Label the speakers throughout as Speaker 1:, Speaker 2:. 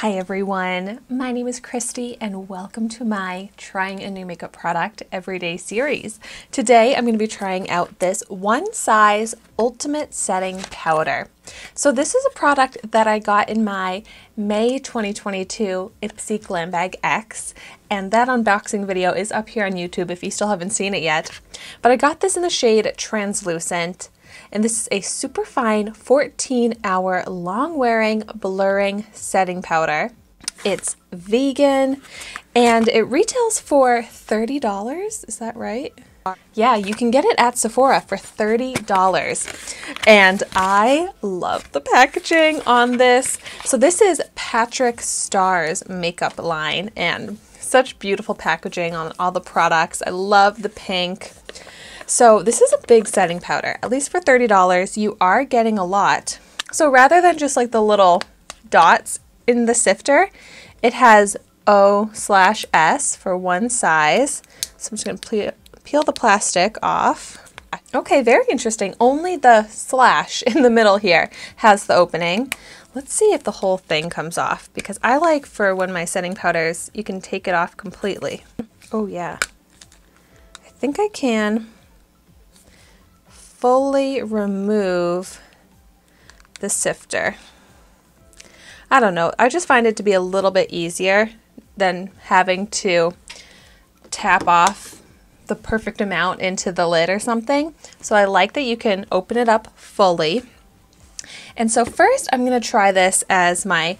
Speaker 1: Hi everyone, my name is Kristi and welcome to my Trying a New Makeup Product Everyday series. Today I'm going to be trying out this One Size Ultimate Setting Powder. So this is a product that I got in my May 2022 Ipsy Glam Bag X and that unboxing video is up here on YouTube if you still haven't seen it yet. But I got this in the shade Translucent and this is a super fine 14 hour long wearing blurring setting powder. It's vegan and it retails for $30. Is that right? Yeah, you can get it at Sephora for $30. And I love the packaging on this. So this is Patrick Starrr's makeup line and such beautiful packaging on all the products. I love the pink. So this is a big setting powder. At least for $30, you are getting a lot. So rather than just like the little dots in the sifter, it has O slash S for one size. So I'm just going to peel the plastic off. Okay, very interesting. Only the slash in the middle here has the opening. Let's see if the whole thing comes off because I like for when my setting powders, you can take it off completely. Oh yeah, I think I can fully remove the sifter. I don't know, I just find it to be a little bit easier than having to tap off the perfect amount into the lid or something. So I like that you can open it up fully. And so first I'm going to try this as my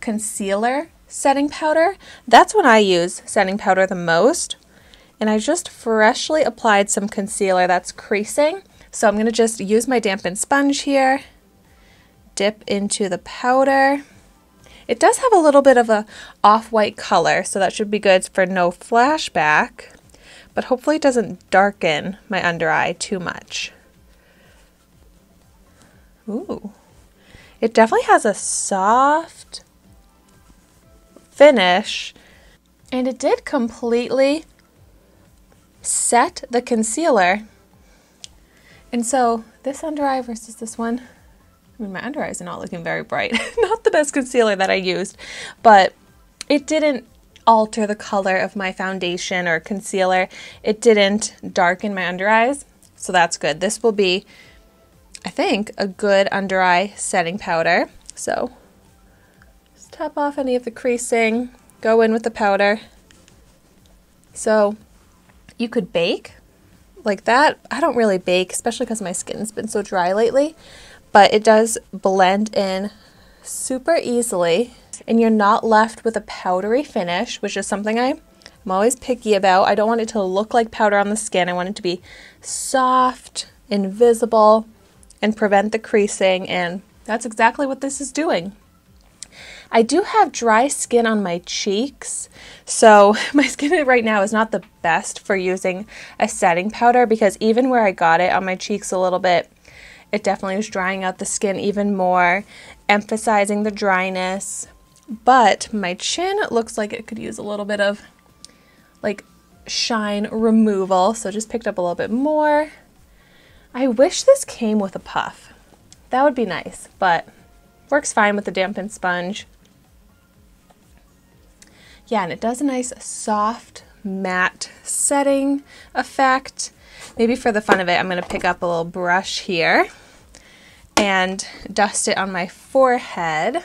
Speaker 1: concealer setting powder. That's when I use setting powder the most. And I just freshly applied some concealer that's creasing. So I'm going to just use my dampened sponge here, dip into the powder. It does have a little bit of a off-white color, so that should be good for no flashback, but hopefully it doesn't darken my under eye too much. Ooh. It definitely has a soft finish, and it did completely set the concealer and so this under eye versus this one, I mean, my under eyes are not looking very bright. not the best concealer that I used, but it didn't alter the color of my foundation or concealer. It didn't darken my under eyes, so that's good. This will be, I think, a good under eye setting powder. So just tap off any of the creasing, go in with the powder. So you could bake like that. I don't really bake, especially because my skin's been so dry lately, but it does blend in super easily and you're not left with a powdery finish, which is something I'm always picky about. I don't want it to look like powder on the skin. I want it to be soft, invisible, and prevent the creasing, and that's exactly what this is doing. I do have dry skin on my cheeks, so my skin right now is not the best for using a setting powder because even where I got it on my cheeks a little bit, it definitely was drying out the skin even more, emphasizing the dryness. But my chin looks like it could use a little bit of like shine removal, so just picked up a little bit more. I wish this came with a puff. That would be nice, but works fine with the dampened sponge. Yeah, and it does a nice soft matte setting effect. Maybe for the fun of it, I'm going to pick up a little brush here and dust it on my forehead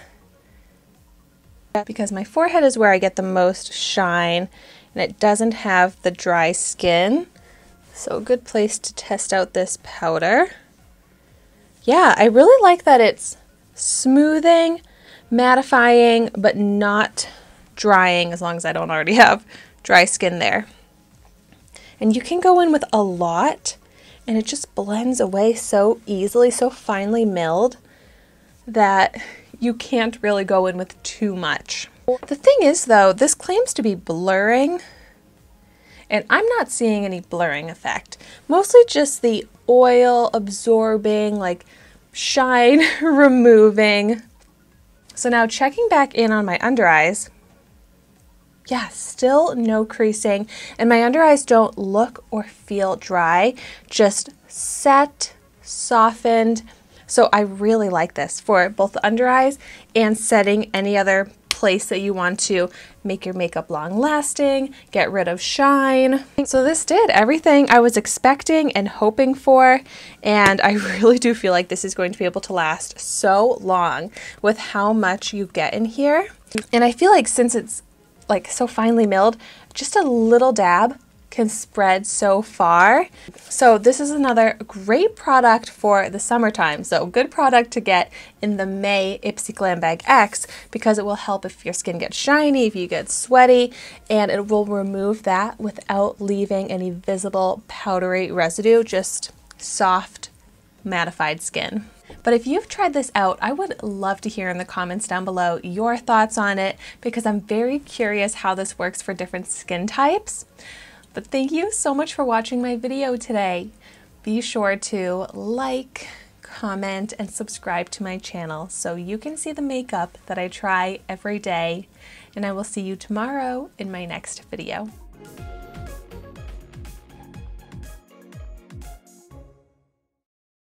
Speaker 1: because my forehead is where I get the most shine and it doesn't have the dry skin. So a good place to test out this powder. Yeah, I really like that it's smoothing, mattifying, but not drying as long as I don't already have dry skin there. And you can go in with a lot and it just blends away so easily, so finely milled that you can't really go in with too much. The thing is though, this claims to be blurring and I'm not seeing any blurring effect. Mostly just the oil absorbing, like shine removing. So now checking back in on my under eyes, yeah, still no creasing. And my under eyes don't look or feel dry, just set, softened, So I really like this for both the under eyes and setting any other place that you want to make your makeup long lasting, get rid of shine. So this did everything I was expecting and hoping for, and I really do feel like this is going to be able to last so long with how much you get in here. And I feel like since it's like so finely milled, just a little dab can spread so far. So this is another great product for the summertime. So good product to get in the May Ipsy Glam Bag X because it will help if your skin gets shiny, if you get sweaty, and it will remove that without leaving any visible powdery residue, just soft mattified skin. But if you've tried this out, I would love to hear in the comments down below your thoughts on it because I'm very curious how this works for different skin types. But thank you so much for watching my video today. Be sure to like, comment, and subscribe to my channel so you can see the makeup that I try every day. And I will see you tomorrow in my next video.